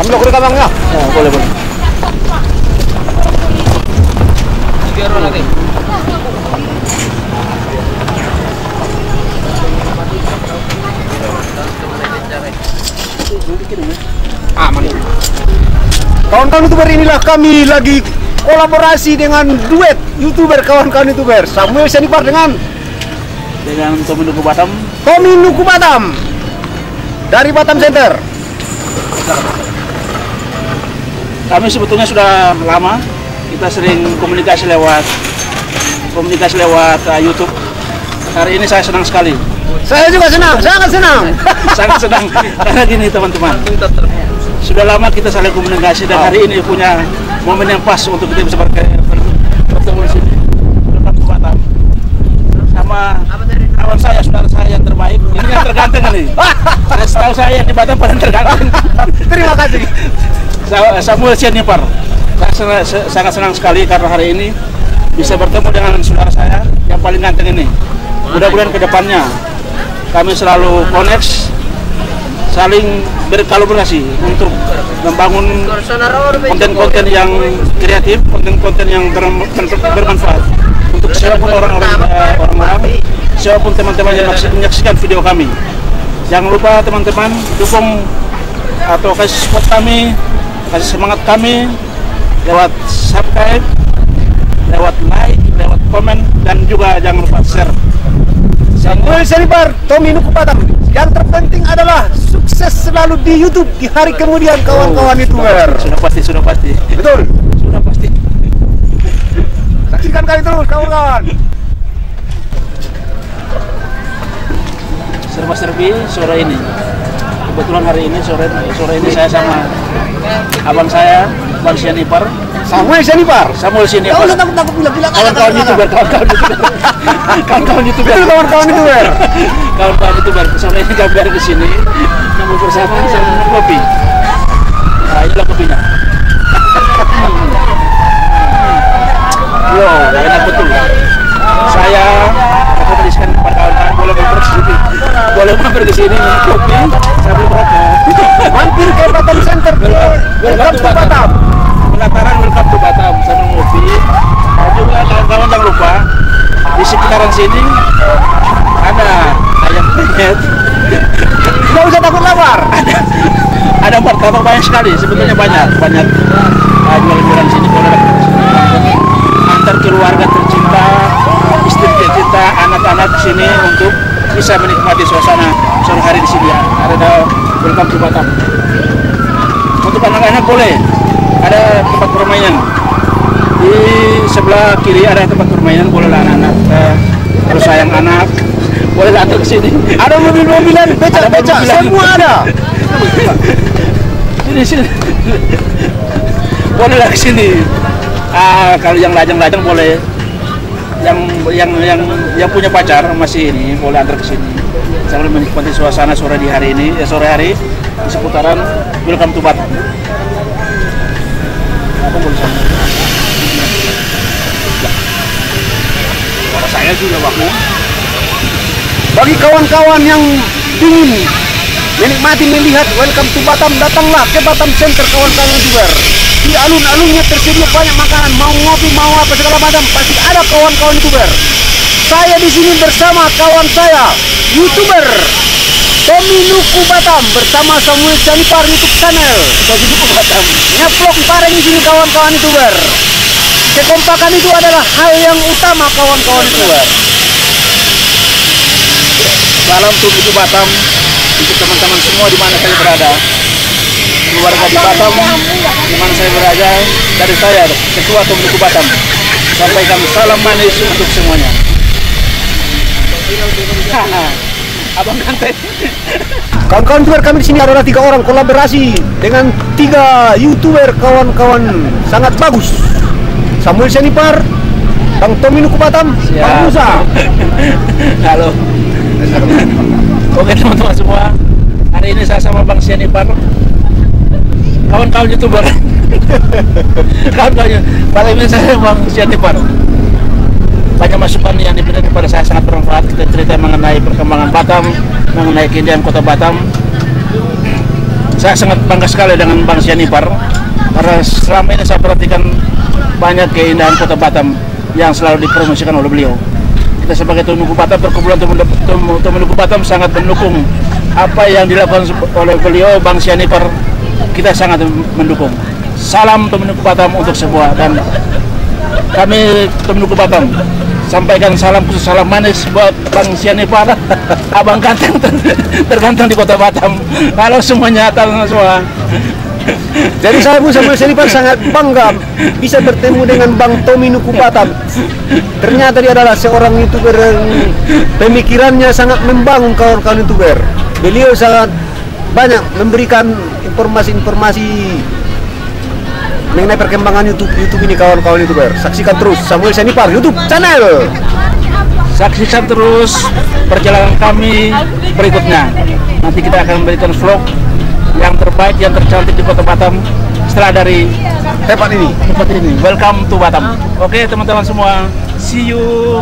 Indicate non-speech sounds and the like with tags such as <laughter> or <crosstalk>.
Sambil aku rekam bang ya. Ya, boleh boleh. Biar lagi. Aman. Kawan-kawan youtuber inilah kami lagi kolaborasi dengan duet youtuber kawan-kawan youtuber Samuel Senipar dengan Dengan Tommy Nuku Batam, Tommy Nuku Batam dari Batam Center. Kami sebetulnya sudah lama kita sering komunikasi lewat komunikasi lewat uh, YouTube. Hari ini saya senang sekali, Saya juga senang, sangat senang. <laughs> sangat senang karena gini teman-teman. Sudah lama kita saling komunikasi dan hari ini punya momen yang pas untuk kita bisa ber- ber- bertemu di sini. Batam. Sama kawan saya, saudara saya yang terbaik. Ini yang terganteng nih. <laughs> Setahu saya di Batam paling terganteng. <laughs> Terima kasih. Sa- Samuel Sianipar. Saya sangat senang sekali karena hari ini bisa bertemu dengan saudara saya yang paling ganteng ini. Mudah-mudahan ke depannya kami selalu connect, saling berkolaborasi untuk membangun konten-konten yang kreatif, konten-konten yang ber- ber- bermanfaat untuk siapa pun orang-orang eh, orang-orang, siapa pun teman-teman yang menyaksi- menyaksikan video kami. Jangan lupa teman-teman dukung atau kasih support kami, kasih semangat kami lewat subscribe, lewat like, lewat komen, dan juga jangan lupa share. Samuel Senipar, Tommy Nuku Batam. Yang terpenting adalah sukses selalu di YouTube di hari kemudian kawan-kawan youtuber. Sudah pasti, sudah pasti, Betul. sudah pasti. Saksikan kali terus kawan-kawan. serba-serbi sore ini. Kebetulan hari ini sore sore ini saya sama abang saya, Bang Sianipar, Samuel Senipar. Samuel Sianipar. Jangan takut-takut bilang-bilang Kawan-kawan youtuber, kawan-kawan youtuber, <laughs> kawan-kawan youtuber, kawan-kawan youtuber. <laughs> kawan-kawan youtuber. Sore ini kami dari ke sini, namun bersama sama kopi. Nah, inilah kopinya. Wow, enak betul. Saya rekomendasikan kepada kawan-kawan boleh mampir ke sini, boleh mampir ke sini minum kopi sambil merokok. Mampir ke Batam Center. Welcome to Batam. Pelataran welcome to Batam sambil ngopi. Nah, juga kawan-kawan jangan lupa di sekitaran sini ada ayam penyet, Tidak usah takut lapar. <laughs> ada martabak banyak sekali. Sebetulnya banyak, banyak uh, jualan-jualan sini boleh antar keluarga tercinta, istri tercinta, anak-anak sini untuk bisa menikmati suasana sore hari di sini. ya. Ada welcome to Batam. Untuk anak-anak boleh ada tempat permainan di sebelah kiri ada tempat permainan boleh anak-anak eh, terus sayang anak boleh datang ke sini. Ada mobil-mobilan, becak-becak, semua ada. <laughs> sini sini. Boleh ke sini. Ah kalau yang lajang-lajang boleh. Yang yang yang yang punya pacar masih ini boleh antar ke sini. Sambil menikmati suasana sore di hari ini ya sore hari di seputaran Welcome to Batam apa sama? Saya juga waktu Bagi kawan-kawan yang ingin menikmati melihat Welcome to Batam, datanglah ke Batam Center kawan-kawan youtuber. Di alun-alunnya tersedia banyak makanan, mau ngopi, mau apa segala macam, pasti ada kawan-kawan youtuber. Saya di sini bersama kawan saya, youtuber Tommy Nuku Batam bersama Samuel Sanipar YouTube channel. Tommy Nuku Batam. Ngeplok bareng di sini kawan-kawan youtuber. Kekompakan itu adalah hal yang utama kawan-kawan youtuber. Salam Tumbuh Batam untuk teman-teman semua di mana saya berada. Keluarga di Batam, di mana saya berada, dari saya, Ketua Tumbuh Batam. Sampaikan salam manis untuk semuanya. <laughs> Abang Kanten. Kawan-kawan youtuber kami di sini adalah tiga orang kolaborasi dengan tiga youtuber kawan-kawan sangat bagus. Samuel Senipar, Bang Tommy Nuku Batam, Bang Musa. <laughs> Halo. <laughs> Oke teman-teman semua, hari ini saya sama Bang Sianipar, kawan-kawan youtuber. <laughs> kawan-kawan, kali ini saya Bang Sianipar. Banyak masukan yang diberikan kepada saya sangat bermanfaat. Kita cerita mengenai perkembangan Batam, mengenai keindahan kota Batam. Saya sangat bangga sekali dengan Bang Sianipar karena selama ini saya perhatikan banyak keindahan kota Batam yang selalu dipromosikan oleh beliau. Kita sebagai Tumengku Batam, perkumpulan Tumengku Batam sangat mendukung apa yang dilakukan oleh beliau Bang Sianipar. Kita sangat mendukung. Salam Tumengku Batam untuk sebuah dan kami Tumengku Batam sampaikan salam khusus salam manis buat Bang Sianipar <laughs> abang ganteng ter- terganteng di kota Batam kalau semuanya tahu semua Jadi saya pun sama Senipar sangat bangga bisa bertemu dengan Bang Tommy Nuku Batam. Ternyata dia adalah seorang youtuber yang pemikirannya sangat membangun kawan-kawan youtuber. Beliau sangat banyak memberikan informasi-informasi mengenai perkembangan YouTube YouTube ini kawan-kawan youtuber. Saksikan terus Samuel Senipar YouTube channel. saksikan terus perjalanan kami berikutnya nanti kita akan memberikan vlog yang terbaik yang tercantik di kota Batam setelah dari Tempat ini. tempat ini. Welcome to Batam. Oke teman-teman semua see you